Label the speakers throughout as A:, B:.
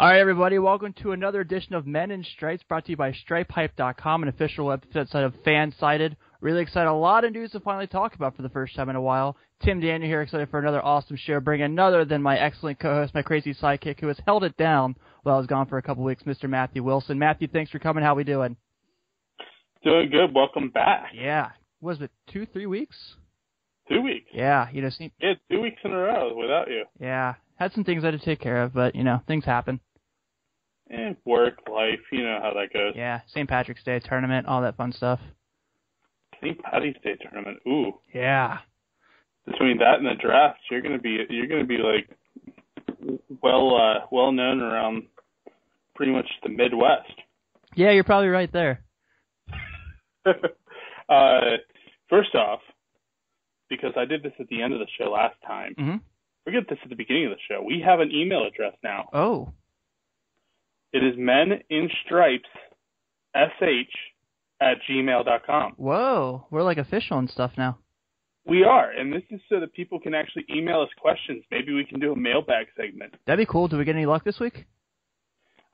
A: All right, everybody, welcome to another edition of Men in Stripes, brought to you by StripeHype.com, an official website of FanSided. Really excited, a lot of news to finally talk about for the first time in a while. Tim Daniel here, excited for another awesome show, Bring another than my excellent co-host, my crazy sidekick, who has held it down while I was gone for a couple weeks, Mr. Matthew Wilson. Matthew, thanks for coming. How we doing?
B: Doing good. Welcome back.
A: Yeah, was it two, three weeks?
B: Two weeks.
A: Yeah, you know, see,
B: Yeah, two weeks in a row without you.
A: yeah, had some things I had to take care of, but you know, things happen.
B: Eh, work, life, you know how that goes.
A: Yeah, St. Patrick's Day tournament, all that fun stuff.
B: St. Patty's Day tournament. Ooh,
A: Yeah,
B: between that and the draft, you're gonna be you're gonna be like well uh, well known around pretty much the Midwest.
A: yeah, you're probably right there.
B: uh, first off, because I did this at the end of the show last time,
A: hmm
B: forget this at the beginning of the show. We have an email address now.
A: Oh,
B: It is men in stripes sh at gmail dot com.
A: whoa, we're like official and stuff now.
B: We are, and this is so that people can actually email us questions. Maybe we can do a mailbag segment.
A: That'd be cool. Do we get any luck this week?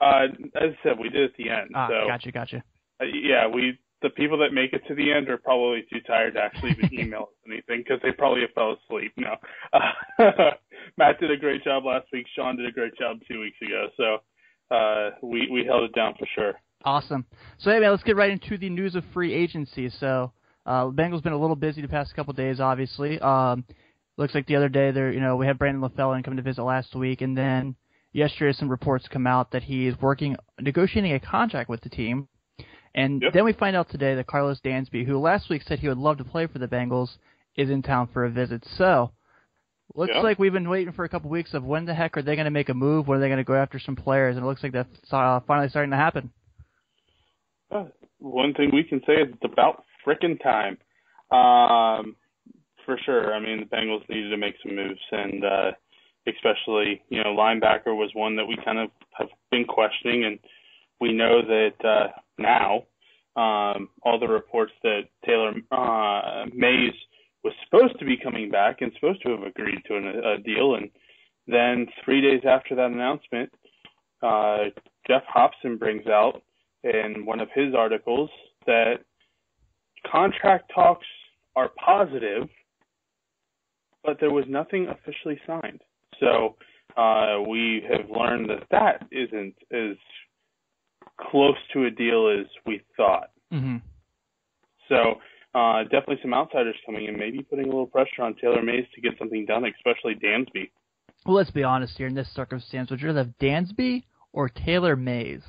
B: Uh, as I said, we did at the end.
A: Ah,
B: so
A: gotcha, gotcha.
B: uh, yeah, we the people that make it to the end are probably too tired to actually even email us anything because they probably fell asleep. No, uh, Matt did a great job last week. Sean did a great job two weeks ago. So uh, we we held it down for sure.
A: Awesome. So anyway, let's get right into the news of free agency. So uh, Bengals been a little busy the past couple days, obviously. Um, looks like the other day there, you know, we had Brandon LaFell come to visit last week, and then yesterday some reports come out that he is working negotiating a contract with the team. And
B: Yep.
A: then we find out today that Karlos Dansby, who last week said he would love to play for the Bengals, is in town for a visit. So looks
B: Yep.
A: like we've been waiting for a couple weeks of when the heck are they going to make a move? When are they going to go after some players? And it looks like that's uh, finally starting to happen.
B: Uh, one thing we can say is it's about frickin' time. Um, for sure. I mean, the Bengals needed to make some moves, and uh, especially, you know, linebacker was one that we kind of have been questioning, and we know that uh, now um, all the reports that Taylor uh, Mays was supposed to be coming back and supposed to have agreed to an, a deal, and then three days after that announcement, uh, Geoff Hobson brings out in one of his articles that contract talks are positive, but there was nothing officially signed. So uh, we have learned that that isn't as close to a deal as we thought.
A: Mm-hmm.
B: So uh, definitely some outsiders coming in, maybe putting a little pressure on Taylor Mays to get something done, especially Dansby.
A: Well, let's be honest here. In this circumstance, would you rather have Dansby or Taylor Mays?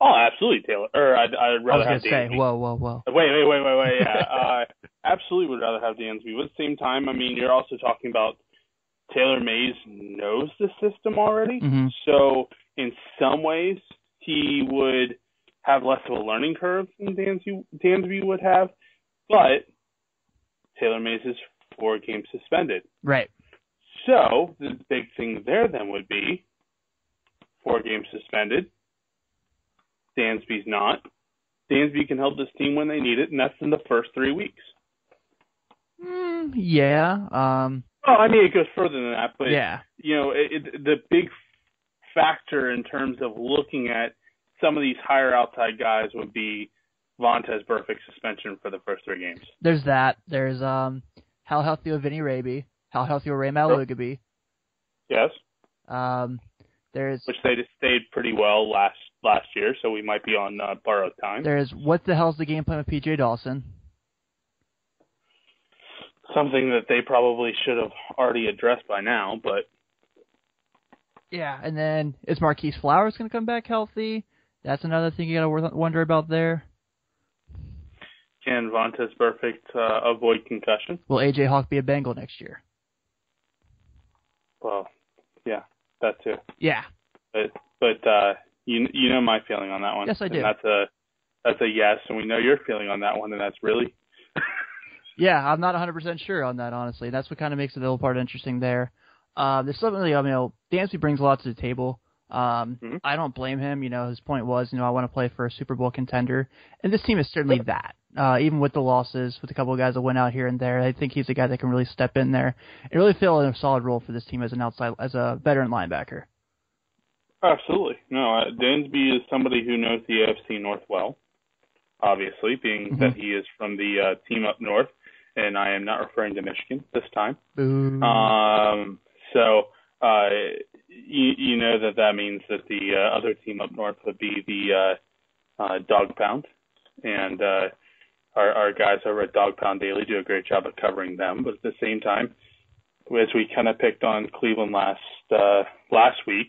B: Oh, absolutely, Taylor. Or I'd, I'd
A: I was
B: rather
A: gonna
B: have
A: say,
B: Dansby.
A: whoa, whoa, whoa.
B: Wait, wait, wait, wait, wait. Yeah, uh, absolutely would rather have Dansby. But at the same time, I mean, you're also talking about Taylor Mays knows the system already.
A: hmm
B: So in some ways, he would have less of a learning curve than Dansby, Dansby would have. But Taylor Mays is four games suspended.
A: Right.
B: So the big thing there then would be four games suspended. Dansby's not. Dansby can help this team when they need it, and that's in the first three weeks.
A: Mm, yeah. Um.
B: Oh, I mean, it goes further than that, but
A: yeah.
B: you know, it, it, the big factor in terms of looking at some of these higher outside guys would be Vontaze Burfict's suspension for the first three games.
A: There's that. There's um. How healthy will Vinny Rey be? How healthy will Rey Maualuga be?
B: Yes,
A: Um. There's
B: which they just stayed pretty well last last year, so we might be on uh, borrowed time.
A: there's what the hell's the game plan with PJ Dawson?
B: Something that they probably should have already addressed by now, but
A: Yeah. And then is Marquis Flowers gonna come back healthy? That's another thing you gotta wonder about there.
B: can Vontaze Burfict uh, avoid concussion?
A: Will AJ Hawk be a Bengal next year?
B: Well, yeah, that too.
A: Yeah.
B: But but uh, you you know my feeling on that one.
A: Yes, I
B: And
A: do.
B: that's a that's a yes, and we know your feeling on that one, and that's really
A: Yeah, I'm not 100% sure on that, honestly. That's what kind of makes it a little part interesting there. Um, there's something, you know, Dansby brings a lot to the table. Um,
B: Mhm.
A: I don't blame him. You know, his point was, you know, I want to play for a Super Bowl contender, and this team is certainly that. Uh, even with the losses, with a couple of guys that went out here and there, I think he's a guy that can really step in there and really fill in a solid role for this team as an outside, as a veteran linebacker.
B: Absolutely. No, uh, Dansby is somebody who knows the AFC North well, obviously, being
A: Mhm.
B: that he is from the uh, team up north, and I am not referring to Michigan this time.
A: Boo.
B: Um, so uh, you, you know that that means that the uh, other team up north would be the uh, uh, Dawg Pound, and uh, our, our guys over at Dawg Pound Daily do a great job of covering them. But at the same time, as we kind of picked on Cleveland last uh, last week,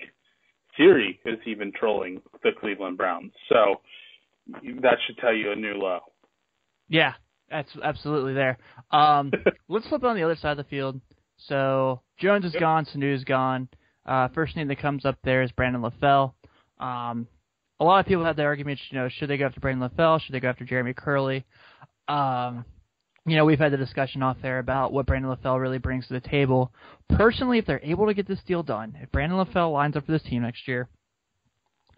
B: Siri is even trolling the Cleveland Browns. So that should tell you a new low.
A: yeah, that's absolutely there. Um, let's flip on the other side of the field. So Jones is
B: Yep.
A: gone, Sanu's gone. Uh, first name that comes up there is Brandon LaFell. Um, a lot of people have the argument, you know, should they go after Brandon LaFell? Should they go after Jeremy Curley? Um, you know, we've had the discussion off there about what Brandon LaFell really brings to the table. Personally, if they're able to get this deal done, if Brandon LaFell lines up for this team next year,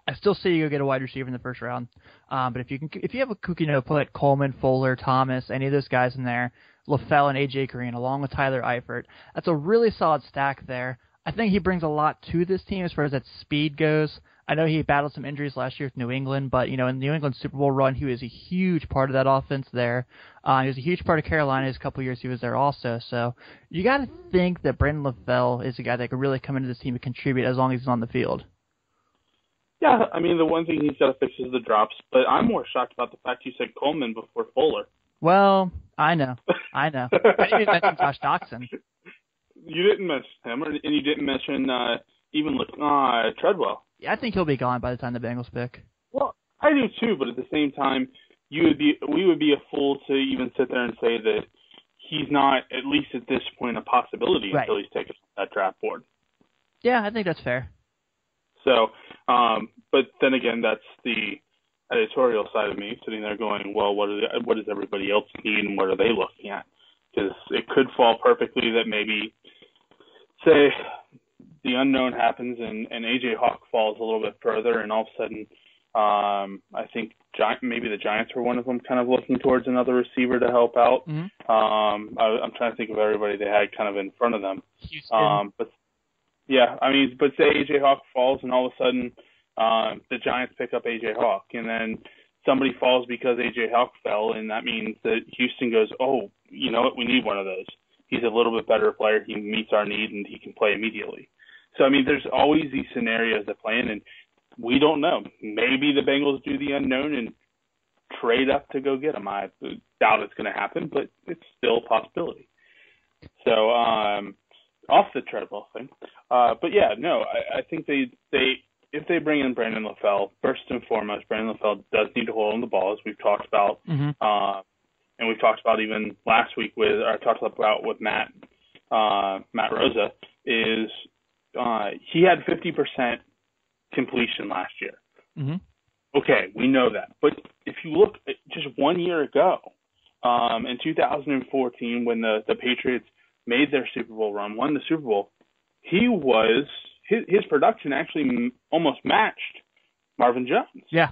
A: I still say you go get a wide receiver in the first round. Um, but if you can, if you have a cookie you know, put Coleman, Fuller, Thomas, any of those guys in there, LaFell and AJ Green, along with Tyler Eifert, that's a really solid stack there. I think he brings a lot to this team as far as that speed goes. I know he battled some injuries last year with New England, but you know, in the New England Super Bowl run, he was a huge part of that offense there. Uh, he was a huge part of Carolina's couple years he was there also. So you got to think that Brandon LaFell is a guy that could really come into this team and contribute as long as he's on the field.
B: Yeah, I mean the one thing he's got to fix is the drops, but I'm more shocked about the fact you said Coleman before Fuller.
A: Well, I know, I know. I didn't even mention Josh Doctson.
B: You didn't mention him, or, and you didn't mention uh, even uh, Treadwell.
A: Yeah, I think he'll be gone by the time the Bengals pick.
B: Well, I do too, but at the same time, you would be we would be a fool to even sit there and say that he's not at least at this point a possibility
A: Right.
B: until he's taken that draft board.
A: Yeah, I think that's fair.
B: So, um, but then again, that's the editorial side of me sitting there going, well, what, are the, what does everybody else need and what are they looking at? Because it could fall perfectly that maybe, say, the unknown happens and, and AJ Hawk falls a little bit further, and all of a sudden, um, I think Gi- maybe the Giants were one of them, kind of looking towards another receiver to help out.
A: Mhm.
B: Um, I, I'm trying to think of everybody they had kind of in front of them.
A: Houston.
B: Um, but yeah, I mean, but say AJ Hawk falls, and all of a sudden um, the Giants pick up AJ Hawk, and then somebody falls because AJ Hawk fell, and that means that Houston goes, oh, you know what, we need one of those. He's a little bit better player. He meets our need, and he can play immediately. So I mean, there's always these scenarios that play in, and we don't know. Maybe the Bengals do the unknown and trade up to go get him. I doubt it's going to happen, but it's still a possibility. So um, off the Treadwell thing, uh, but yeah, no, I, I think they they if they bring in Brandon LaFell, first and foremost, Brandon LaFell does need to hold on the ball, as we've talked about,
A: hmm
B: uh, and we've talked about even last week with or talked about with Matt uh, Matt Rosa is uh, he had 50% completion last year.
A: hmm
B: Okay, we know that. But if you look at just one year ago, um, in 2014, when the, the Patriots made their Super Bowl run, won the Super Bowl, he was his, his production actually m- almost matched Marvin Jones.
A: Yeah.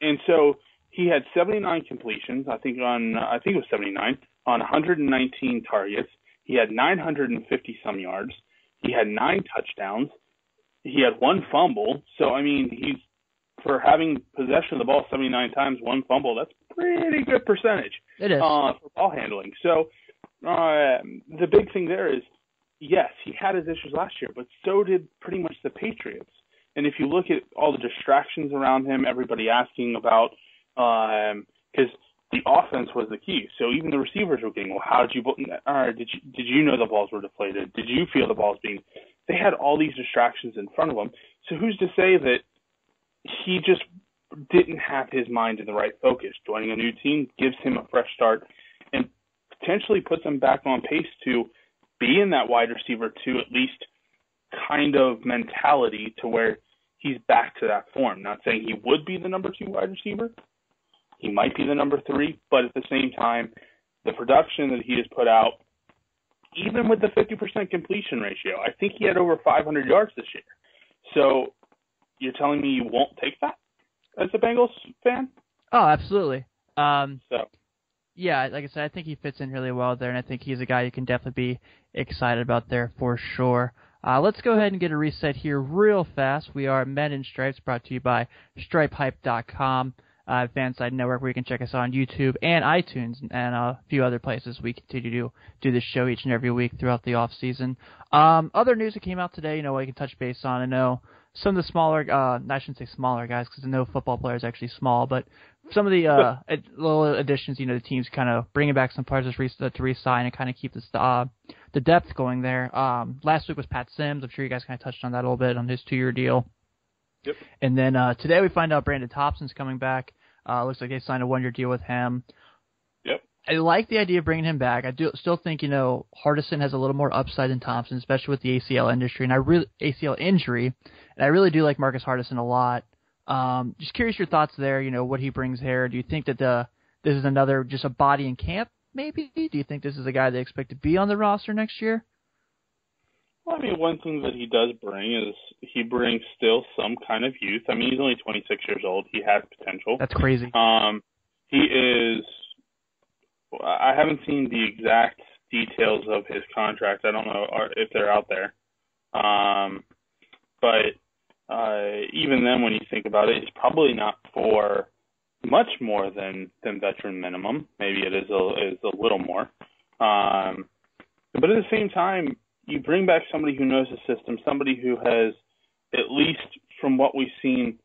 B: And so he had 79 completions, I think on I think it was 79 on 119 targets. He had 950 some yards. He had nine touchdowns. He had one fumble. So I mean, he's for having possession of the ball 79 times, one fumble. That's pretty good percentage
A: It is.
B: uh, for ball handling. So uh, the big thing there is, yes, he had his issues last year, but so did pretty much the Patriots. And if you look at all the distractions around him, everybody asking about, Um, because the offense was the key. So even the receivers were getting, well, how did you, or did you, did you know the balls were deflated? Did you feel the balls being? They had all these distractions in front of them. So who's to say that he just didn't have his mind in the right focus? Joining a new team gives him a fresh start and potentially puts him back on pace to be in that wide receiver two at least kind of mentality to where he's back to that form. Not saying he would be the number two wide receiver. He might be the number three, but at the same time, the production that he has put out, even with the 50% completion ratio, I think he had over 500 yards this year. So you're telling me you won't take that as a Bengals fan?
A: oh, absolutely. Um,
B: So
A: yeah, like I said, I think he fits in really well there, and I think he's a guy you can definitely be excited about there for sure. Uh, let's go ahead and get a reset here real fast. We are Men in Stripes, brought to you by StripeHype.com, uh, FanSided Network, where you can check us on YouTube and iTunes and a few other places. We continue to do this show each and every week throughout the off season. Um, other news that came out today, you know, I can touch base on. I know some of the smaller, uh, I shouldn't say smaller guys because no football player is actually small, but some of the uh, little additions, you know, the teams kind of bringing back some players to, re- to re-sign and kind of keep the uh, the depth going there. Um, last week was Pat Sims. I'm sure you guys kind of touched on that a little bit on his two-year deal.
B: Yep.
A: And then uh, today we find out Brandon Thompson's coming back. Uh, looks like they signed a one-year deal with him.
B: Yep.
A: I like the idea of bringing him back. I do still think you know Hardison has a little more upside than Thompson, especially with the ACL industry and I really ACL injury, and I really do like Marcus Hardison a lot. Um, just curious your thoughts there. You know what he brings here. Do you think that the this is another just a body in camp? Maybe. Do you think this is a guy they expect to be on the roster next year?
B: Well, I mean, one thing that he does bring is he brings still some kind of youth. I mean, he's only 26 years old. He has potential.
A: That's crazy.
B: Um, he is I haven't seen the exact details of his contract. I don't know if they're out there. Um, but uh, even then, when you think about it, it's probably not for much more than than veteran minimum. Maybe it is a is a little more. Um, but at the same time, you bring back somebody who knows the system, somebody who has, at least from what we've seen,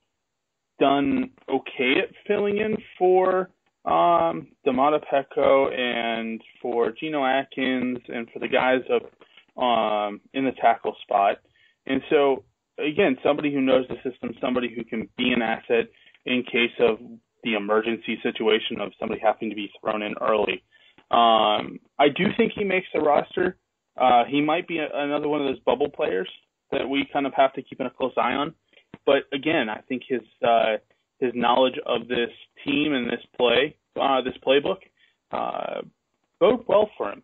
B: done okay at filling in for um, Domata Peko and for Geno Atkins and for the guys up um, in the tackle spot. And so, again, somebody who knows the system, somebody who can be an asset in case of the emergency situation of somebody having to be thrown in early. Um, I do think he makes the roster. Uh, he might be a, another one of those bubble players that we kind of have to keep a close eye on. But again, I think his uh, his knowledge of this team and this play, uh, this playbook, uh, bode well for him.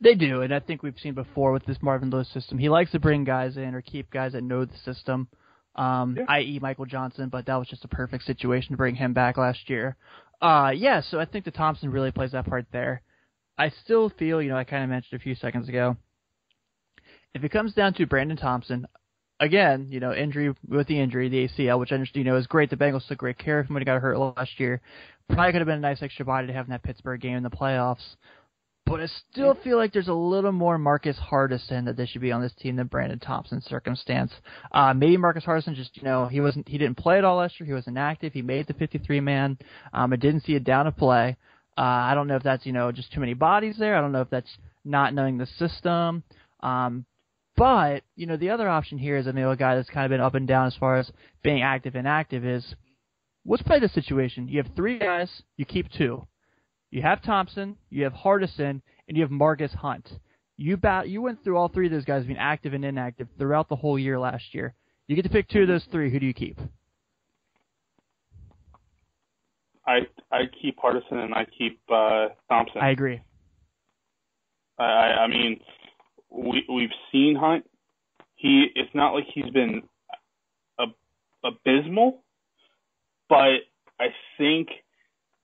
A: They do, and I think we've seen before with this Marvin Lewis system. He likes to bring guys in or keep guys that know the system, um, yeah. i.e., Michael Johnson. But that was just a perfect situation to bring him back last year. Uh, yeah, so I think the Thompson really plays that part there. I still feel, you know, I kind of mentioned a few seconds ago. If it comes down to Brandon Thompson, again, you know, injury with the injury, the ACL, which I understand, you know, is great. The Bengals took great care of him when he got hurt last year. Probably could have been a nice extra body to have in that Pittsburgh game in the playoffs. But I still feel like there's a little more Marcus Hardison that they should be on this team than Brandon Thompson's circumstance. Uh, maybe Marcus Hardison just, you know, he wasn't, he didn't play at all last year. He was inactive. He made the 53 man. Um, I didn't see a down to play. Uh, I don't know if that's, you know, just too many bodies there. I don't know if that's not knowing the system. Um, but you know, the other option here is I mean, a guy that's kind of been up and down as far as being active and active is. Let's play the situation. You have three guys, you keep two. You have Thompson, you have Hardison, and you have Margus Hunt. You bat, you went through all three of those guys being active and inactive throughout the whole year last year. You get to pick two of those three. Who do you keep?
B: I I keep Hardison and I keep uh, Thompson.
A: I agree.
B: I I mean we we've seen Hunt. He it's not like he's been ab- abysmal, but I think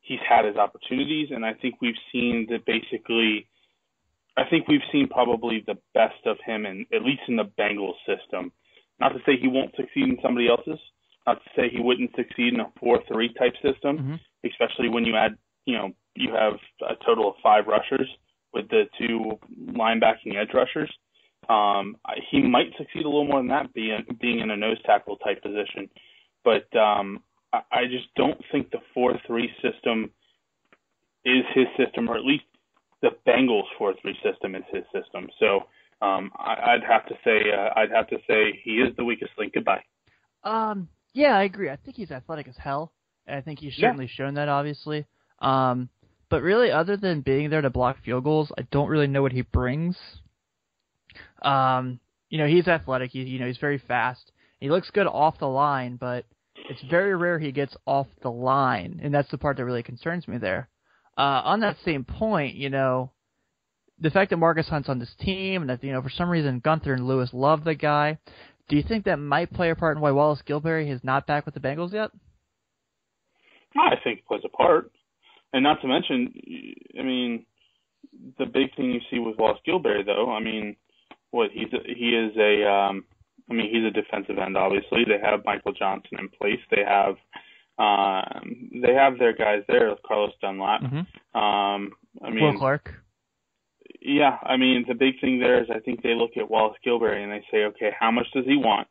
B: he's had his opportunities, and I think we've seen that basically. I think we've seen probably the best of him, in at least in the Bengals system. Not to say he won't succeed in somebody else's. Not to say he wouldn't succeed in a four-three type system,
A: mm-hmm.
B: Especially when you add, you know, you have a total of five rushers with the two linebacking edge rushers. Um, he might succeed a little more than that, being being in a nose tackle type position. But um, I, I just don't think the four-three system is his system, or at least the Bengals four-three system is his system. So um, I, I'd have to say uh, I'd have to say he is the weakest link. Goodbye.
A: Um, yeah, I agree. I think he's athletic as hell, I think he's certainly yeah. shown that. Obviously, um, but really, other than being there to block field goals, I don't really know what he brings. Um, you know, he's athletic. He, you know, he's very fast. He looks good off the line, but it's very rare he gets off the line, and that's the part that really concerns me there. Uh, on that same point, you know, the fact that Margus Hunt's on this team, and that you know for some reason Guenther and Lewis love the guy. Do you think that might play a part in why Wallace Gilberry is not back with the Bengals yet?
B: I think it plays a part. And not to mention, I mean, the big thing you see with Wallace Gilberry, though, I mean, what he's a, he is a um I mean he's a defensive end obviously. They have Michael Johnson in place. They have um they have their guys there, Carlos Dunlap.
A: Mm-hmm.
B: Um I mean
A: Will Clark.
B: Yeah, I mean the big thing there is I think they look at Wallace Gilberry and they say, okay, how much does he want?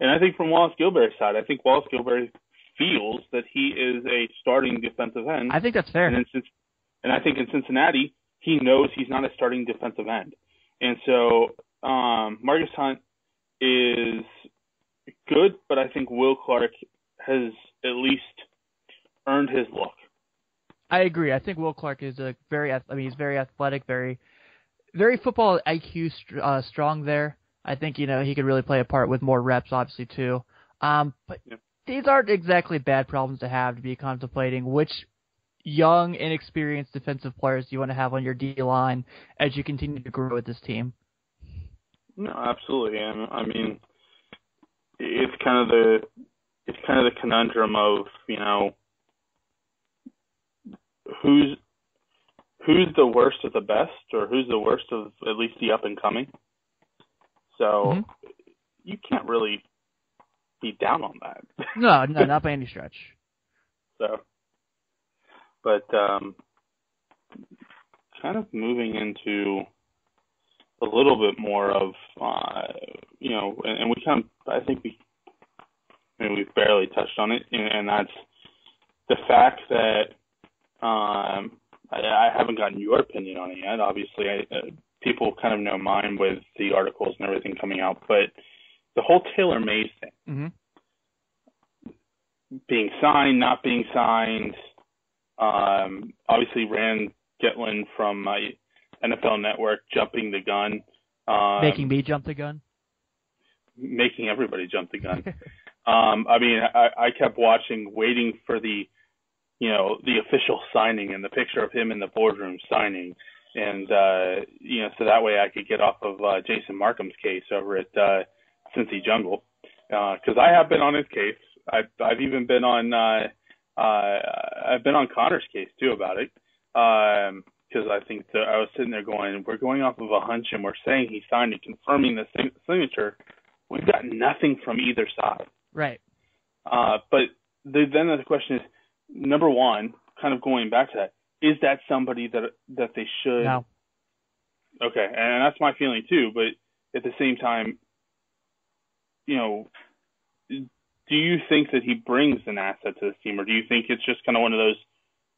B: And I think from Wallace Gilberry's side, I think Wallace Gilberry feels that he is a starting defensive end.
A: I think that's fair.
B: And, in, and I think in Cincinnati, he knows he's not a starting defensive end. And so um, Margus Hunt is good, but I think Will Clark has at least earned his look.
A: I agree. I think Will Clark is a very, I mean, he's very athletic, very, very football IQ uh, strong there. I think you know he could really play a part with more reps, obviously too. Um, but yeah. These aren't exactly bad problems to have to be contemplating which young, inexperienced defensive players do you want to have on your D line as you continue to grow with this team.
B: No, absolutely, and I mean, it's kind of the it's kind of the conundrum of you know who's who's the worst of the best, or who's the worst of at least the up and coming. So mm-hmm. you can't really be down on that.
A: no, no, not by any stretch.
B: So, but um, kind of moving into a little bit more of, uh, you know, and, and we kind of, I think we, I mean, we've barely touched on it, and, and that's the fact that um, I, I haven't gotten your opinion on it yet. Obviously, I, uh, people kind of know mine with the articles and everything coming out, but the whole Taylor Mays thing,
A: mm-hmm.
B: being signed, not being signed, um, obviously Rand Getlin from uh, NFL Network jumping the gun, um,
A: making me jump the gun,
B: making everybody jump the gun. um, I mean, I, I kept watching, waiting for the, you know, the official signing and the picture of him in the boardroom signing and uh, you know, so that way I could get off of uh, Jason Marcum's case over at uh, Cincy Jungle, because uh, I have been on his case. I've I've even been on uh, uh, I've been on Connor's case too about it, because um, I think that I was sitting there going, we're going off of a hunch and we're saying he signed and confirming the signature. We've got nothing from either side.
A: Right.
B: Uh, but the, then the question is, number one, kind of going back to that, is that somebody that that they should?
A: No.
B: Okay, and that's my feeling too. But at the same time, you know, do you think that he brings an asset to this team, or do you think it's just kind of one of those?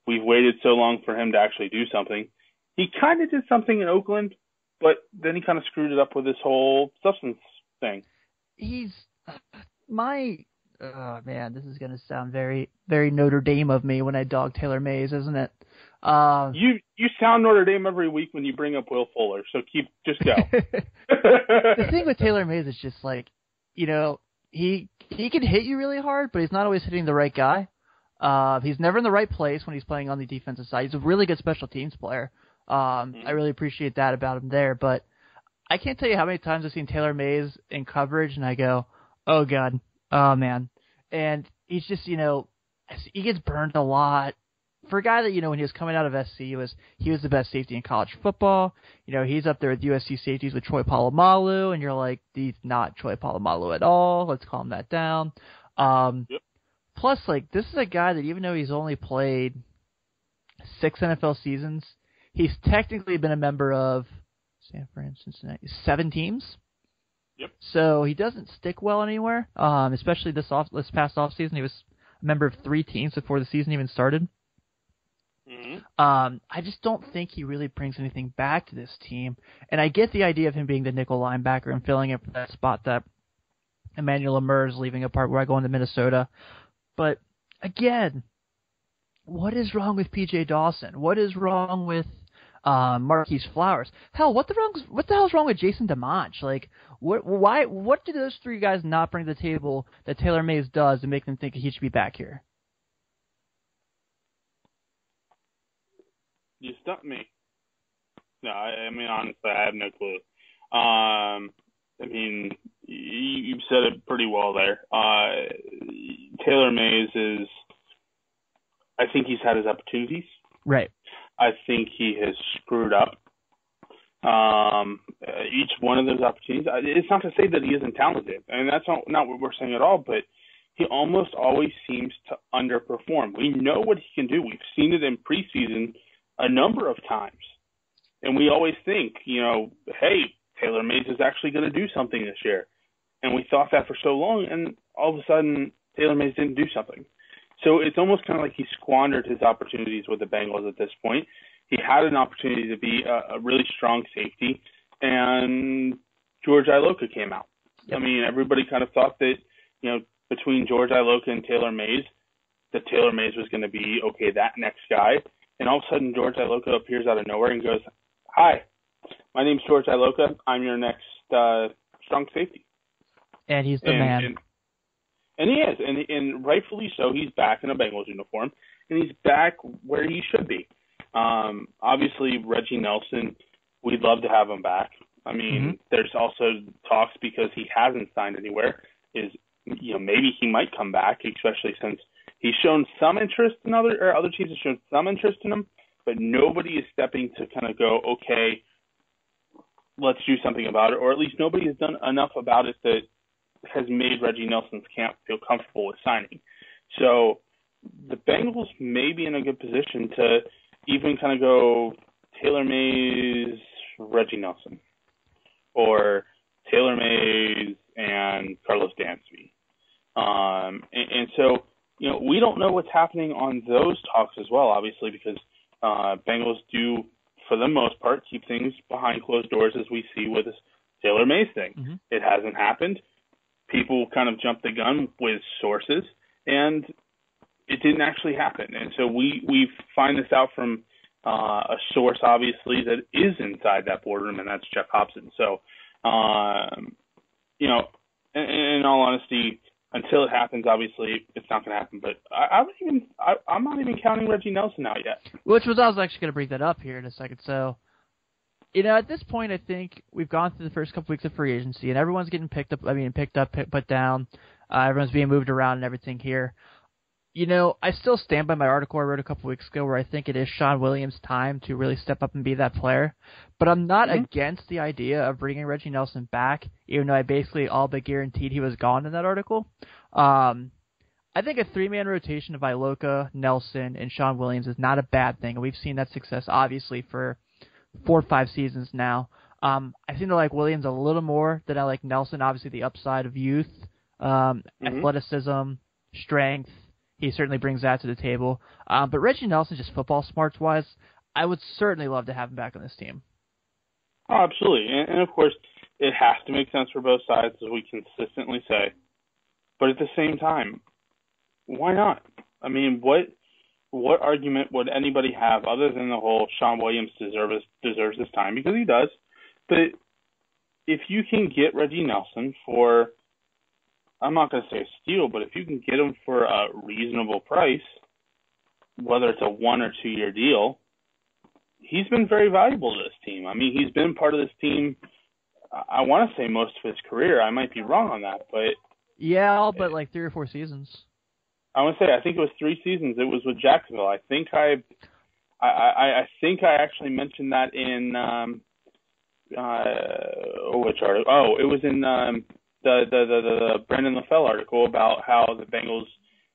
B: We've waited so long for him to actually do something. He kind of did something in Oakland, but then he kind of screwed it up with this whole substance thing.
A: He's my oh man, this is gonna sound very very Notre Dame of me when I dog Taylor Mays, isn't it? Uh,
B: you you sound Notre Dame every week when you bring up Will Fuller, so keep just go.
A: the thing with Taylor Mays is just like, you know, he he can hit you really hard, but he's not always hitting the right guy. Uh, he's never in the right place when he's playing on the defensive side. He's a really good special teams player. Um, mm-hmm. I really appreciate that about him there, but I can't tell you how many times I've seen Taylor Mays in coverage and I go, oh god, oh man, and he's just you know he gets burned a lot for a guy that you know when he was coming out of SC, he was he was the best safety in college football. You know, he's up there with USC safeties with Troy Polamalu, and you're like, he's not Troy Polamalu at all. Let's calm that down. Um,
B: yep.
A: Plus, like this is a guy that even though he's only played six NFL seasons, he's technically been a member of San Fran, Cincinnati, seven teams.
B: Yep.
A: So he doesn't stick well anywhere. Um, especially this off this past off season, he was a member of three teams before the season even started.
B: Mm-hmm.
A: Um, I just don't think he really brings anything back to this team. And I get the idea of him being the nickel linebacker and filling in for that spot that Emmanuel Lamur is leaving apart where I go into Minnesota. But again, what is wrong with PJ Dawson? What is wrong with um, Marquis Flowers? Hell, what the wrong what the hell's wrong with Jayson DiManche? Like, what why what do those three guys not bring to the table that Taylor Mays does to make them think he should be back here?
B: You stumped me. No, I, I mean honestly, I have no clue. Um, I mean, you, you said it pretty well there. Uh, Taylor Mays is. I think he's had his opportunities.
A: Right.
B: I think he has screwed up. Um, each one of those opportunities. It's not to say that he isn't talented, and that's not not what we're saying at all. But he almost always seems to underperform. We know what he can do. We've seen it in preseason a number of times, and we always think, you know, hey, Taylor Mays is actually going to do something this year, and we thought that for so long, and all of a sudden Taylor Mays didn't do something. So it's almost kind of like he squandered his opportunities with the Bengals at this point. He had an opportunity to be a, a really strong safety, and George Iloka came out. I mean, everybody kind of thought that, you know, between George Iloka and Taylor Mays, that Taylor Mays was going to be okay, that next guy. And all of a sudden, George Iloka appears out of nowhere and goes, "Hi, my name's George Iloka. I'm your next uh, strong safety."
A: And he's the and, man.
B: And, and he is, and and rightfully so. He's back in a Bengals uniform, and he's back where he should be. Um, obviously, Reggie Nelson, we'd love to have him back. I mean, mm-hmm. there's also talks because he hasn't signed anywhere. Is you know maybe he might come back, especially since he's shown some interest in other or other teams have shown some interest in him, but nobody is stepping to kind of go, okay, let's do something about it, or at least nobody has done enough about it that has made Reggie Nelson's camp feel comfortable with signing. So the Bengals may be in a good position to even kind of go Taylor Mays, Reggie Nelson, or Taylor Mays and Karlos Dansby. Um, and, and so, you know, we don't know what's happening on those talks as well, obviously, because uh, Bengals do, for the most part, keep things behind closed doors, as we see with this Taylor Mays thing. Mm-hmm. It hasn't happened people kind of jumped the gun with sources, and it didn't actually happen. And so we we find this out from uh, a source, obviously, that is inside that boardroom, and that's Geoff Hobson. So, um, you know, in, in all honesty, until it happens, obviously, it's not going to happen. But I, I would even I, I'm not even counting Reggie Nelson out yet.
A: Which was I was actually going to bring that up here in a second. So you know, at this point, I think we've gone through the first couple weeks of free agency, and everyone's getting picked up. I mean, picked up, put down. Uh, everyone's being moved around and everything here. You know, I still stand by my article I wrote a couple weeks ago where I think it is Shawn Williams' time to really step up and be that player. But I'm not mm-hmm. against the idea of bringing Reggie Nelson back, even though I basically all but guaranteed he was gone in that article. Um, I think a three-man rotation of Iloka, Nelson, and Shawn Williams is not a bad thing, we've seen that success obviously for four or five seasons now. Um, I seem to like Williams a little more than I like Nelson. Obviously, the upside of youth, um, mm-hmm. athleticism, strength. He certainly brings that to the table. Um, but Reggie Nelson, just football smarts wise, I would certainly love to have him back on this team.
B: Oh, absolutely, and, and of course, it has to make sense for both sides, as we consistently say. But at the same time, why not? I mean, what what argument would anybody have other than the whole Shawn Williams deserves deserves this time because he does. But if you can get Reggie Nelson for I'm not going to say steal, but if you can get him for a reasonable price, whether it's a one or two year deal, he's been very valuable to this team. I mean, he's been part of this team. I want to say most of his career. I might be wrong on that, but
A: yeah, all but like three or four seasons.
B: I want to say I think it was three seasons. It was with Jacksonville. I think I, I, I, I think I actually mentioned that in um, uh, which article? Oh, it was in um, the, the the the Brandon LaFell article about how the Bengals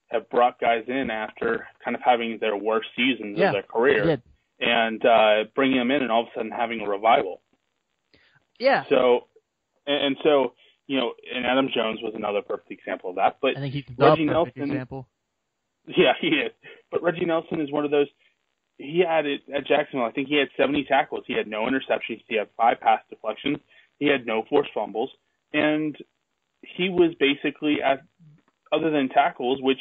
B: have brought guys in after kind of having their worst seasons
A: yeah,
B: of their career, and uh, bringing them in, and all of a sudden having a revival.
A: Yeah.
B: So, and, and so you know, and Adam Jones was another perfect example of that. But
A: I think he's
B: the Reggie Nelson,
A: example.
B: Yeah, he is. But Reggie Nelson is one of those. He had it at Jacksonville. I think he had 70 tackles. He had no interceptions. He had five pass deflections. He had no forced fumbles, and he was basically at other than tackles, which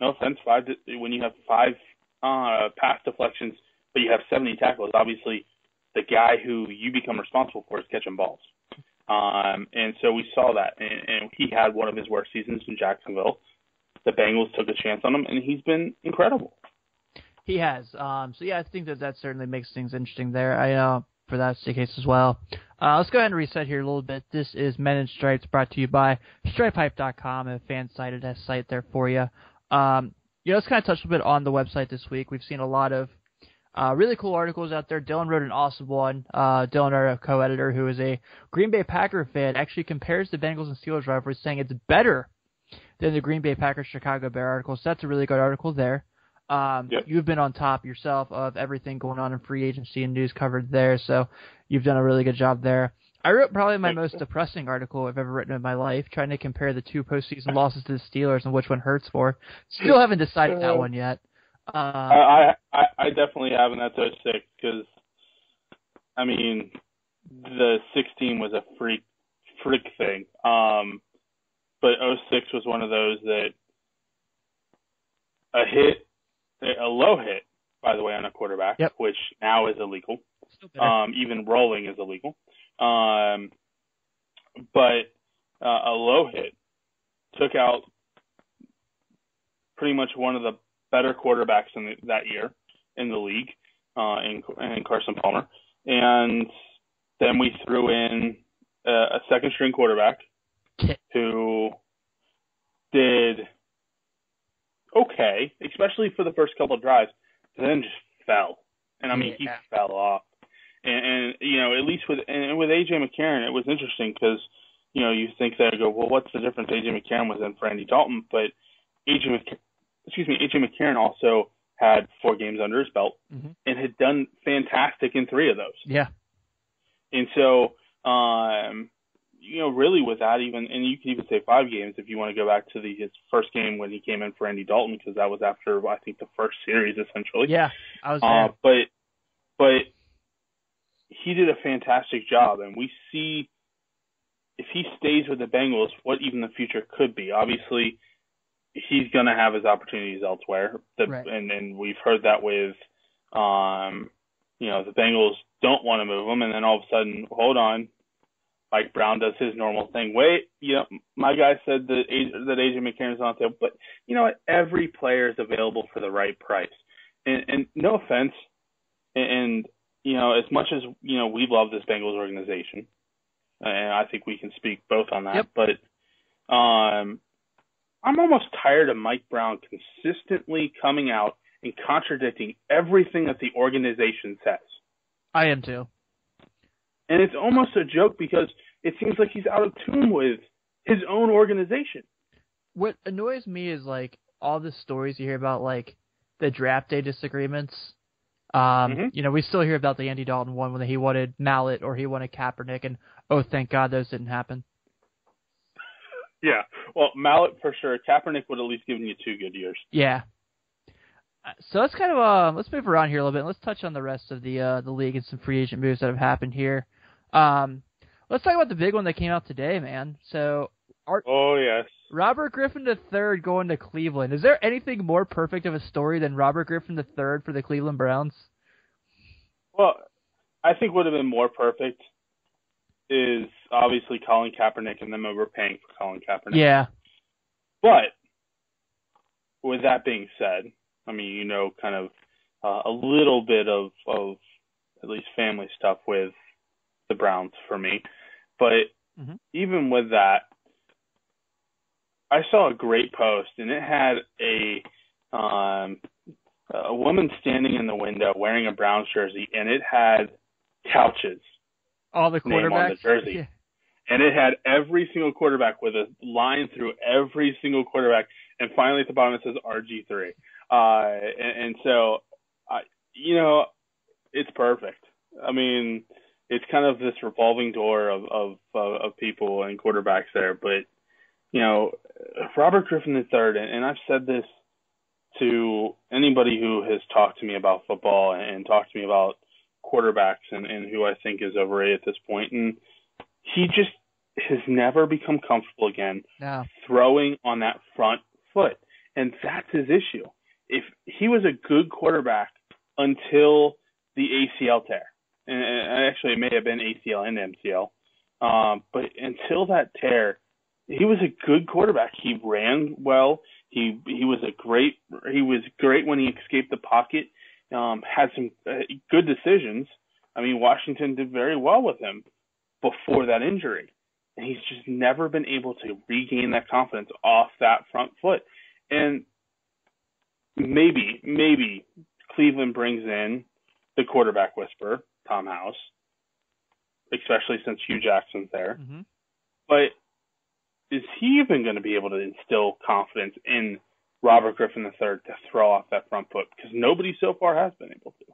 B: no offense, five when you have five uh, pass deflections, but you have 70 tackles. Obviously, the guy who you become responsible for is catching balls. Um, and so we saw that, and, and he had one of his worst seasons in Jacksonville. The Bengals took a chance on him, and he's been incredible.
A: He has. Um, so yeah, I think that that certainly makes things interesting there. I uh, for that's the case as well. Uh, let's go ahead and reset here a little bit. This is Men in Stripes brought to you by StripeHype.com, a fan-sided site there for you. Um, you know, let's kind of touch a bit on the website this week. We've seen a lot of Uh, really cool articles out there. Dylan wrote an awesome one. Uh, Dylan, our co-editor, who is a Green Bay Packer fan, actually compares the Bengals and Steelers rivalry, saying it's better than the Green Bay Packers Chicago Bear article. So that's a really good article there. Um,
B: yep.
A: You've been on top yourself of everything going on in free agency and news covered there, so you've done a really good job there. I wrote probably my most depressing article I've ever written in my life, trying to compare the two postseason losses to the Steelers and which one hurts more. Still haven't decided that one yet. Uh,
B: I, I I definitely have, and that's 06 because I mean the 16 was a freak freak thing. Um, but 06 was one of those that a hit, a low hit, by the way, on a quarterback,
A: yep.
B: which now is illegal. Um, even rolling is illegal. Um, but uh, a low hit took out pretty much one of the better quarterbacks in the, that year in the league, uh, in, in Carson Palmer, and then we threw in a, a second string quarterback who did okay, especially for the first couple of drives, then just fell. And I mean, yeah. he fell off. And, and you know, at least with and with AJ McCarron, it was interesting because you know you think that go, well, what's the difference? AJ McCarron was in for Andy Dalton, but AJ McC- excuse me, AJ McCarron also had four games under his belt
A: mm-hmm.
B: and had done fantastic in three of those.
A: Yeah.
B: And so, um, you know, really with that even, and you can even say five games if you want to go back to the his first game when he came in for Andy Dalton because that was after I think the first series essentially.
A: Yeah, I was.
B: Uh, but but he did a fantastic job, and we see if he stays with the Bengals, what even the future could be. Obviously, he's going to have his opportunities elsewhere, the,
A: right.
B: and and we've heard that with, um, you know, the Bengals don't want to move him, and then all of a sudden, hold on, Mike Brown does his normal thing. Wait, you know, my guy said that that AJ McCarron's on sale, but you know what? Every player is available for the right price. And, and no offense, and, you know, as much as you know, we love this Bengals organization, and I think we can speak both on that.
A: Yep.
B: But um, I'm almost tired of Mike Brown consistently coming out and contradicting everything that the organization says.
A: I am too.
B: And it's almost a joke because it seems like he's out of tune with his own organization.
A: What annoys me is like all the stories you hear about like the draft day disagreements. Um,
B: mm-hmm.
A: you know, we still hear about the Andy Dalton one when he wanted Mallett or he wanted Kaepernick and oh thank God those didn't happen.
B: Yeah. Well, Mallett for sure. Kaepernick would at least given you two good years.
A: Yeah. So let's kind of uh, let's move around here a little bit. Let's touch on the rest of the uh, the league and some free agent moves that have happened here. Um, let's talk about the big one that came out today, man. So, our,
B: oh yes,
A: Robert Griffin III going to Cleveland. Is there anything more perfect of a story than Robert Griffin III for the Cleveland Browns?
B: Well, I think would have been more perfect is obviously Colin Kaepernick and them overpaying for Colin Kaepernick.
A: Yeah.
B: But with that being said, I mean, you know, kind of uh, a little bit of of at least family stuff with the Browns for me. But
A: mm-hmm.
B: even with that, I saw a great post, and it had a um, a woman standing in the window wearing a Browns jersey, and it had couches.
A: All the quarterbacks
B: on the jersey.
A: Yeah.
B: And it had every single quarterback with a line through every single quarterback, and finally at the bottom it says RG three. Uh, and, and so, I, you know, it's perfect. I mean, it's kind of this revolving door of of uh, of people and quarterbacks there. But you know, Robert Griffin III, and, and I've said this to anybody who has talked to me about football and, and talked to me about quarterbacks and, and who I think is overrated at this point, and he just has never become comfortable again
A: no.
B: throwing on that front foot, and that's his issue. If he was a good quarterback until the ACL tear, and actually it may have been ACL and MCL. Um, but until that tear, he was a good quarterback. He ran well. He he was a great he was great when he escaped the pocket. Um, had some uh, good decisions. I mean, Washington did very well with him before that injury, and he's just never been able to regain that confidence off that front foot. And maybe maybe Cleveland brings in the quarterback whisperer, Tom House, especially since Hue Jackson's there.
A: Mm-hmm.
B: But is he even going to be able to instill confidence in Robert Griffin III to throw off that front foot? Because nobody so far has been able to.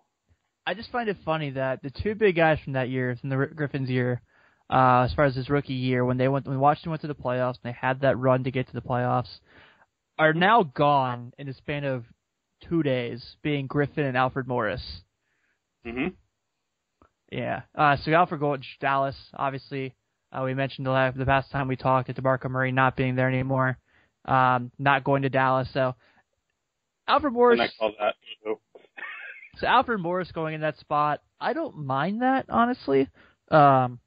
A: I just find it funny that the two big guys from that year, from the Griffin's year, uh, as far as his rookie year, when they went, when Washington went to the playoffs and they had that run to get to the playoffs, are now gone in the span of two days, being Griffin and Alfred Morris.
B: hmm
A: Yeah. Uh, so Alfred going to Dallas, obviously. Uh, we mentioned the, the past time we talked at DeMarco Murray not being there anymore, um, not going to Dallas. So Alfred Morris.
B: And I call that.
A: So Alfred Morris going in that spot, I don't mind that honestly. Um,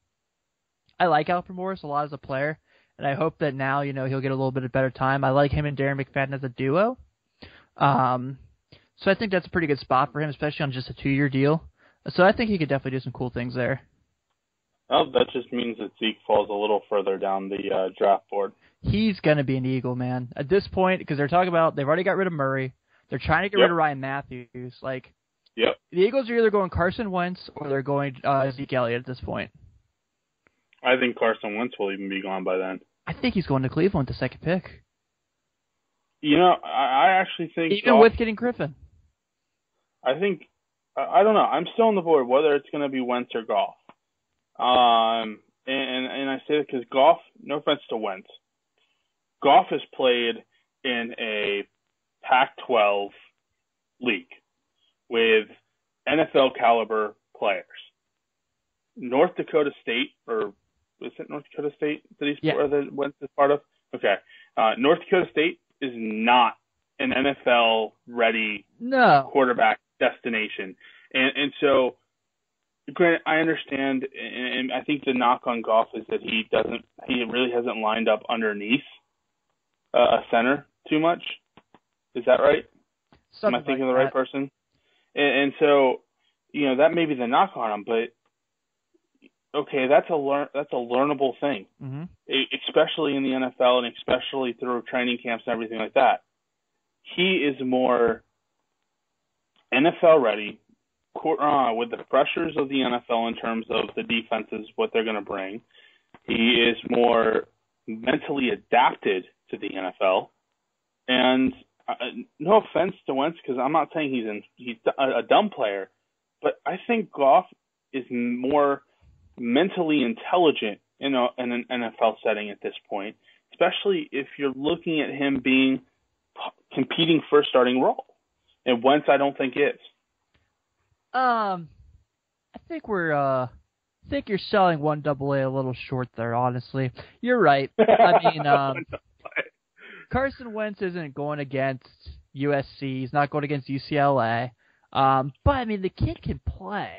A: I like Alfred Morris a lot as a player, and I hope that now you know he'll get a little bit of better time. I like him and Darren McFadden as a duo. Um, so I think that's a pretty good spot for him, especially on just a two-year deal. So I think he could definitely do some cool things there.
B: Well, that just means that Zeke falls a little further down the uh, draft board.
A: He's gonna be an Eagle, man. At this point, because they're talking about they've already got rid of Murray. They're trying to get
B: Yep.
A: rid of Ryan Mathews. Like
B: Yep.
A: the Eagles are either going Carson Wentz or they're going uh, Zeke Elliott at this point.
B: I think Carson Wentz will even be gone by then.
A: I think he's going to Cleveland with the second pick,
B: You know, I, I actually think
A: even
B: Goff-
A: with getting Griffin.
B: I think I don't know. I'm still on the board whether it's going to be Wentz or Goff. Um, and and I say that because Goff. No offense to Wentz, Goff has played in a Pac-12 league with NFL caliber players. North Dakota State, or is it North Dakota State that he's
A: Yeah.
B: that Wentz is part of? Okay, uh, North Dakota State is not an NFL ready
A: No,
B: quarterback destination. And and so granted I understand and, and I think the knock on Goff is that he doesn't he really hasn't lined up underneath uh, a center too much. Is that right? Am I thinking
A: like
B: of the right
A: that.
B: person? And, and so, you know, that may be the knock on him, but okay, that's a learn that's a learnable thing
A: hmm
B: e- especially in the NFL and especially through training camps and everything like that. He is more NFL ready uh, with the pressures of the NFL in terms of the defenses, what they're going to bring. He is more mentally adapted to the NFL. And uh, no offense to Wentz, because I'm not saying he's in, he's a, a dumb player, but I think Goff is more mentally intelligent in, a, in an NFL setting at this point, especially if you're looking at him being competing for a starting role. And Wentz, I don't think is.
A: Um, I think we're uh, I think you're selling one double A a little short there. Honestly, you're right. I mean, um, Carson Wentz isn't going against USC. He's not going against UCLA. Um, but I mean, the kid can play.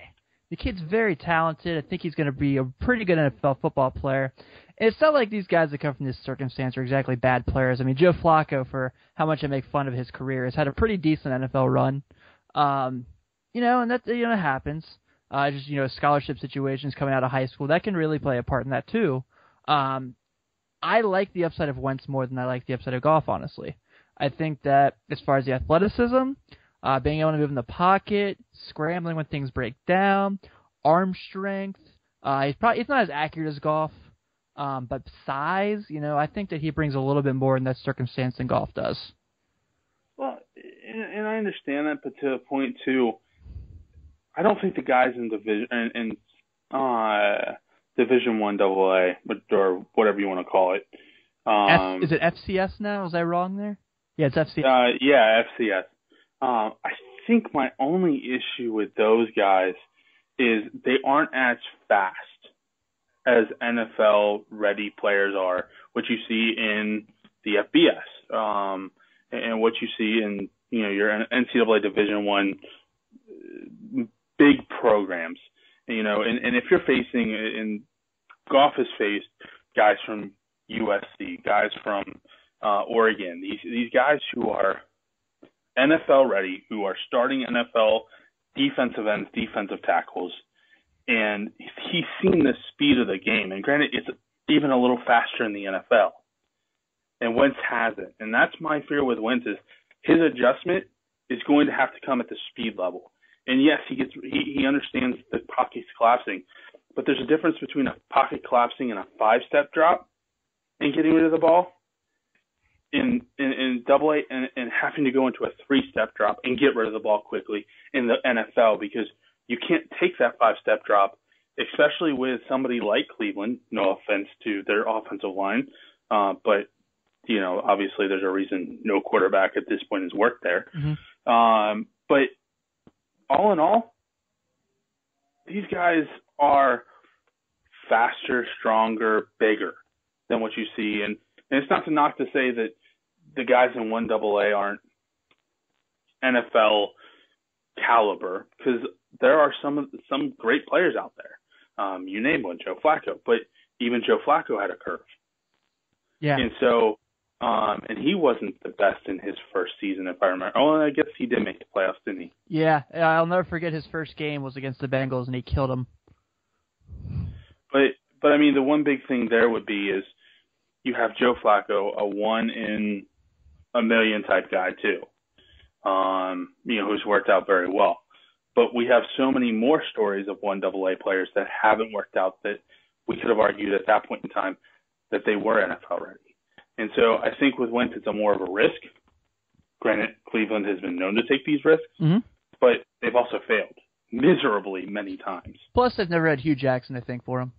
A: The kid's very talented. I think he's going to be a pretty good NFL football player. It's not like these guys that come from this circumstance are exactly bad players. I mean, Joe Flacco, for how much I make fun of his career, has had a pretty decent NFL run. Um, you know, and that you know happens. Uh, just you know, scholarship situations coming out of high school that can really play a part in that too. Um, I like the upside of Wentz more than I like the upside of Goff, honestly. I think that as far as the athleticism, uh, being able to move in the pocket, scrambling when things break down, arm strength, uh, he's probably he's not as accurate as Goff, um, but size, you know, I think that he brings a little bit more in that circumstance than Goff does.
B: Well, and, and I understand that, but to a point too, I don't think the guys in division in, in uh, Division One Double A or whatever you want to call it. Um,
A: F, is it FCS now? Was I wrong there? Yeah, it's FCS.
B: Uh, yeah, FCS. Um, I think my only issue with those guys is they aren't as fast as NFL ready players are, what you see in the FBS, um, and what you see in you know your NCAA Division One uh, big programs. You know, and, and if you're facing and Goff has faced guys from USC, guys from uh, Oregon, these these guys who are NFL ready, who are starting NFL defensive ends, defensive tackles, and he's seen the speed of the game. And granted, it's even a little faster in the NFL. And Wentz hasn't, and that's my fear with Wentz is his adjustment is going to have to come at the speed level. And yes, he gets he, he understands the pocket's collapsing, but there's a difference between a pocket collapsing and a five step drop and getting rid of the ball in in, in double A and, and having to go into a three step drop and get rid of the ball quickly in the NFL because you can't take that five step drop, especially with somebody like Cleveland. No offense to their offensive line, uh, but you know obviously there's a reason no quarterback at this point has worked there.
A: Mm-hmm.
B: Um, but all in all, these guys are faster, stronger, bigger than what you see. And, and it's not to knock to say that the guys in one double A aren't NFL caliber because there are some some great players out there. Um, you name one, Joe Flacco, but even Joe Flacco had a curve.
A: Yeah.
B: And so, um, and he wasn't the best in his first season, if I remember. Oh, I guess he did make the playoffs, didn't he?
A: Yeah, I'll never forget his first game was against the Bengals, and he killed them.
B: But but I mean, the one big thing there would be is you have Joe Flacco, a one in a million type guy too. Um, you know, who's worked out very well. But we have so many more stories of one double A players that haven't worked out that we could have argued at that point in time that they were NFL ready. And so I think with Wentz it's a more of a risk. Granted, Cleveland has been known to take these risks,
A: mm-hmm.
B: but they've also failed miserably many times.
A: Plus, they've never had Hue Jackson, I think, for him.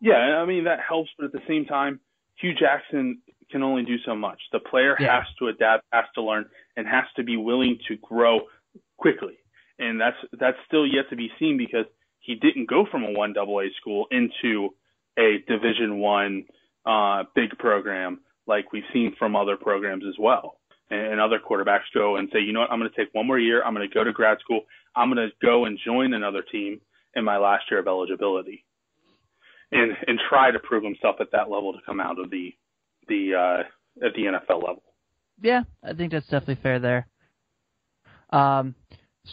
B: Yeah, I mean that helps, but at the same time, Hue Jackson can only do so much. The player
A: Yeah.
B: has to adapt, has to learn, and has to be willing to grow quickly. And that's that's still yet to be seen because he didn't go from a one double A school into a Division One uh, big program like we've seen from other programs as well. And, and other quarterbacks go and say, you know what, I'm going to take one more year. I'm going to go to grad school. I'm going to go and join another team in my last year of eligibility, and and try to prove himself at that level to come out of the the uh, at the NFL level.
A: Yeah, I think that's definitely fair there. Um,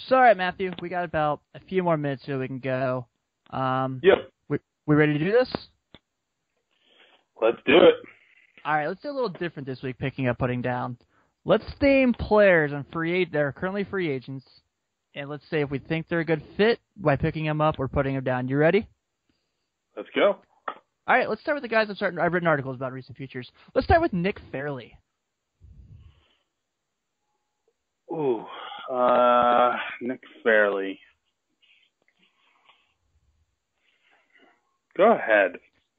A: sorry, Matthew, we got about a few more minutes so we can go. Um,
B: Yep,
A: we, we ready to do this?
B: let's do it.
A: All right, let's do a little different this week, picking up, putting down. Let's name players and free agent that are currently free agents, and let's say if we think they're a good fit by picking them up or putting them down. You ready?
B: Let's go.
A: All right, let's start with the guys I've started. I've written articles about recent futures. Let's start with Nick Fairley.
B: Ooh, uh, Nick Fairley. Go ahead.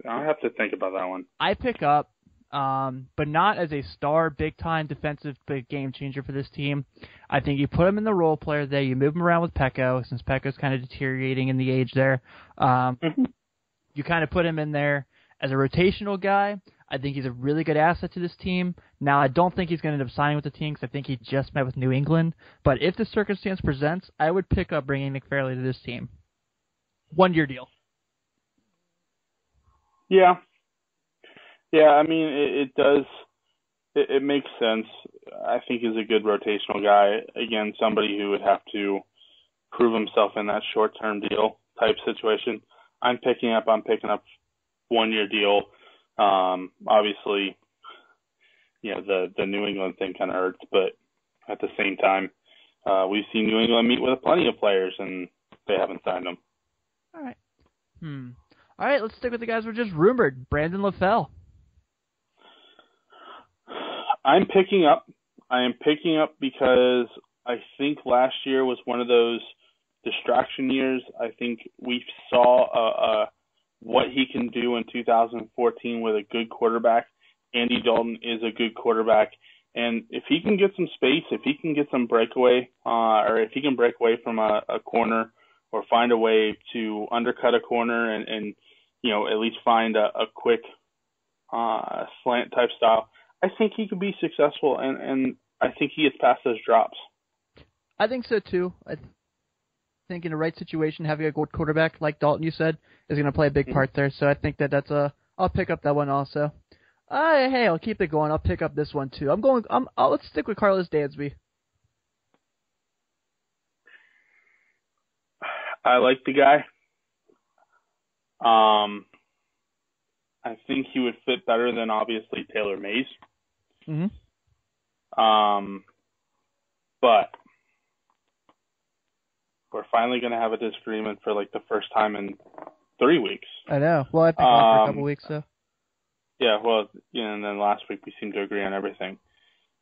B: I'll have to think about that one.
A: I pick up, um, but not as a star, big time defensive big game changer for this team. I think you put him in the role player there. You move him around with Peko since Peko's kind of deteriorating in the age there. Um,
B: Mhm.
A: you kind of put him in there as a rotational guy. I think he's a really good asset to this team. Now, I don't think he's going to end up signing with the team because I think he just met with New England. But if the circumstance presents, I would pick up bringing Nick Fairley to this team. One year deal.
B: Yeah. Yeah, I mean, it, it does. It, it makes sense. I think he's a good rotational guy. Again, somebody who would have to prove himself in that short-term deal type situation. I'm picking up. I'm picking up one-year deal. Um, obviously, you know the the New England thing kind of hurts, but at the same time, uh, we've seen New England meet with plenty of players and they haven't signed them.
A: All right. Hmm. All right, let's stick with the guys we're just rumored. Brandon LaFell.
B: I'm picking up. I am picking up because I think last year was one of those distraction years. I think we saw uh, uh, what he can do in 2014 with a good quarterback. Andy Dalton is a good quarterback, and if he can get some space, if he can get some breakaway, uh, or if he can break away from a, a corner, or find a way to undercut a corner and, and you know at least find a, a quick uh, slant type style. I think he could be successful, and and I think he gets past those drops.
A: I think so too. I think in the right situation, having a good quarterback like Dalton, you said, is going to play a big
B: Mhm.
A: part there. So I think that that's a. I'll pick up that one also. Uh, hey, I'll keep it going. I'll pick up this one too. I'm going. I'm. I'll, let's stick with Karlos Dansby.
B: I like the guy. Um, I think he would fit better than obviously Taylor Mays.
A: Mm-hmm.
B: Um, but we're finally going to have a disagreement for like the first time in three weeks.
A: I know. Well, I've been gone for a couple weeks, so.
B: Yeah, well, you know, and then last week we seemed to agree on everything.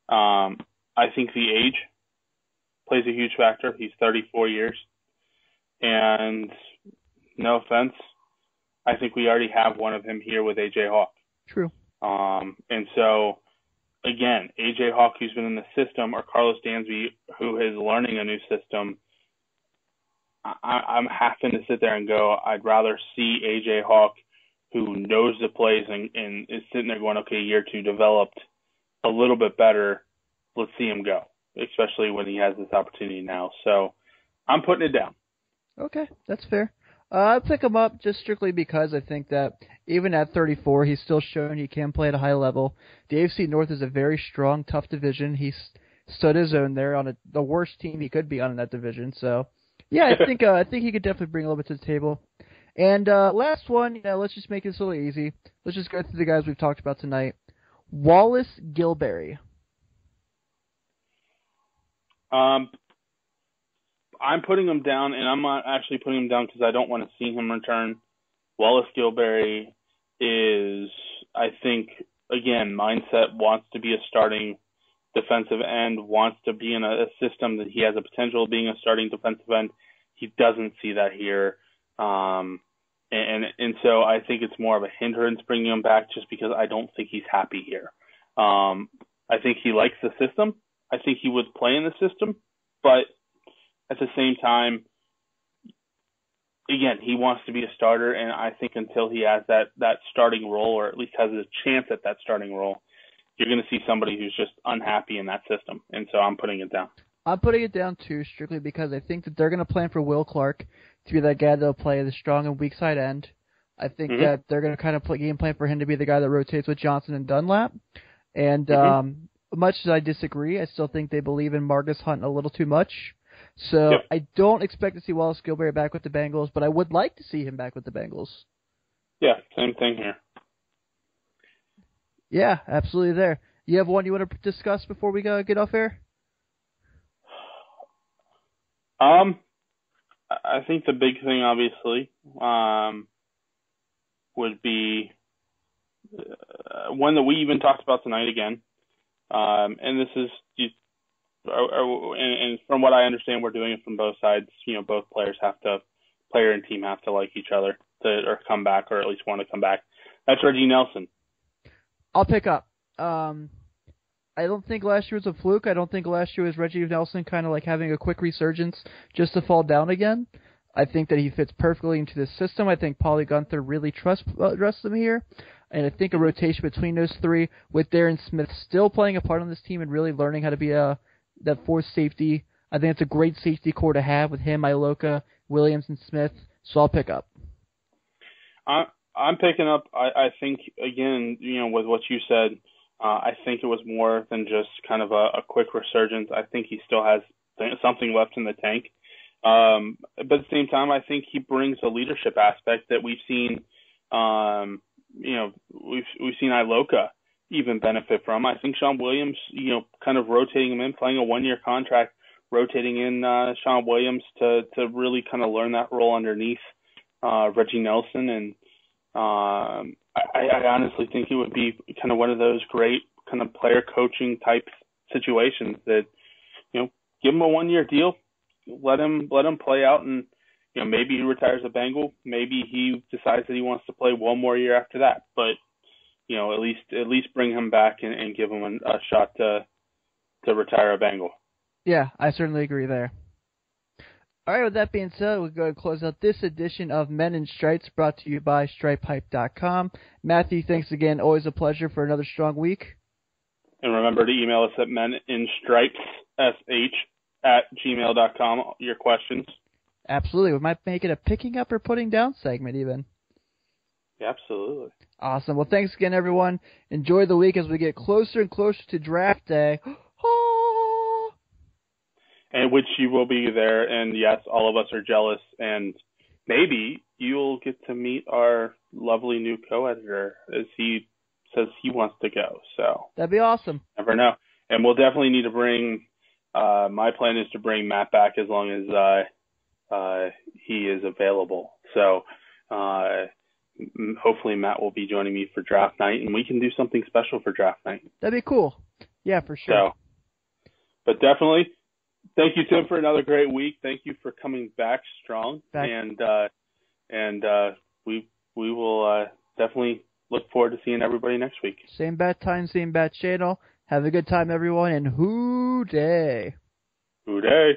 B: Um, I think the age plays a huge factor. He's 34 years, and no offense, I think we already have one of him here with AJ Hawk.
A: True.
B: Um, and so, again, AJ Hawk, who's been in the system, or Karlos Dansby, who is learning a new system, I, I'm having to sit there and go, I'd rather see AJ Hawk, who knows the plays and, and is sitting there going, okay, year two developed a little bit better. Let's see him go, especially when he has this opportunity now. So I'm putting it down.
A: Okay, that's fair. Uh, I pick him up just strictly because I think that even at 34, he's still shown he can play at a high level. The AFC North is a very strong, tough division. He's stood his own there on a, the worst team he could be on in that division. So, yeah, I think uh, I think he could definitely bring a little bit to the table. And uh, last one, you know, let's just make this a little easy. Let's just go through the guys we've talked about tonight. Wallace Gilberry.
B: Um, I'm putting him down, and I'm not actually putting him down because I don't want to see him return. Wallace Gilberry is, I think, again, mindset wants to be a starting defensive end, wants to be in a, system that he has a potential of being a starting defensive end. He doesn't see that here. Um, and, and so I think it's more of a hindrance bringing him back just because I don't think he's happy here. Um, I think he likes the system. I think he would play in the system, but at the same time, again, he wants to be a starter, and I think until he has that that starting role, or at least has a chance at that starting role, you're going to see somebody who's just unhappy in that system, and so I'm putting it down.
A: I'm putting it down too, strictly because I think that they're going to plan for Will Clarke to be that guy that'll play the strong and weak side end. I think mm-hmm. that they're going to kind of play game plan for him to be the guy that rotates with Johnson and Dunlap. And mm-hmm. um, much as I disagree, I still think they believe in Margus Hunt a little too much. So yep. I don't expect to see Wallace Gilberry back with the Bengals, but I would like to see him back with the Bengals.
B: Yeah, same thing here.
A: Yeah, absolutely. There. You have one you want to discuss before we go get off air?
B: Um, I think the big thing, obviously, um, would be uh, one that we even talked about tonight again. Um, and this is, you, and, and from what I understand, we're doing it from both sides. You know, both players have to, player and team have to like each other to, or come back, or at least want to come back. That's Reggie Nelson.
A: I'll pick up. Um, I don't think last year was a fluke. I don't think last year was Reggie Nelson kind of like having a quick resurgence just to fall down again. I think that he fits perfectly into this system. I think Paulie Guenther really trusts uh, trusts him here, and I think a rotation between those three, with Derron Smith still playing a part on this team and really learning how to be a that fourth safety. I think it's a great safety core to have with him, Iloka, Williams, and Smith. So I'll pick up.
B: I'm picking up. I, I think again, you know, with what you said uh, I think it was more than just kind of a, a quick resurgence. I think he still has th- something left in the tank. Um, but at the same time, I think he brings a leadership aspect that we've seen. Um, you know, we've we've seen Iloka even benefit from. I think Shawn Williams, you know, kind of rotating him in, playing a one-year contract, rotating in uh, Shawn Williams to to really kind of learn that role underneath uh, Reggie Nelson and um, I, I honestly think it would be kind of one of those great kind of player coaching type situations that, you know, give him a one year deal, let him let him play out, and you know maybe he retires a Bengal, maybe he decides that he wants to play one more year after that, but you know at least at least bring him back and, and give him a, a shot to to retire a Bengal.
A: Yeah, I certainly agree there. All right, with that being said, we're going to close out this edition of Men in Stripes brought to you by StripeHype.com. Matthew, thanks again. Always a pleasure for another strong week.
B: And remember to email us at meninstripes, at gmail.com, your questions.
A: Absolutely. We might make it a picking up or putting down segment even.
B: Yeah, absolutely.
A: Awesome. Well, thanks again, everyone. Enjoy the week as we get closer and closer to draft day.
B: And which you will be there. And yes, all of us are jealous, and maybe you'll get to meet our lovely new co-editor as he says he wants to go. So
A: that'd be awesome.
B: Never know. And we'll definitely need to bring. Uh, my plan is to bring Matt back as long as uh, uh, he is available. So uh, hopefully Matt will be joining me for draft night, and we can do something special for draft night.
A: That'd be cool. Yeah, for sure.
B: So, but definitely, thank you, Tim, for another great week. Thank you for coming back strong,
A: back.
B: and uh, and uh, we we will uh, definitely look forward to seeing everybody next week.
A: Same bad time, same bad channel. Have a good time, everyone, and Who Dey.
B: Who Dey.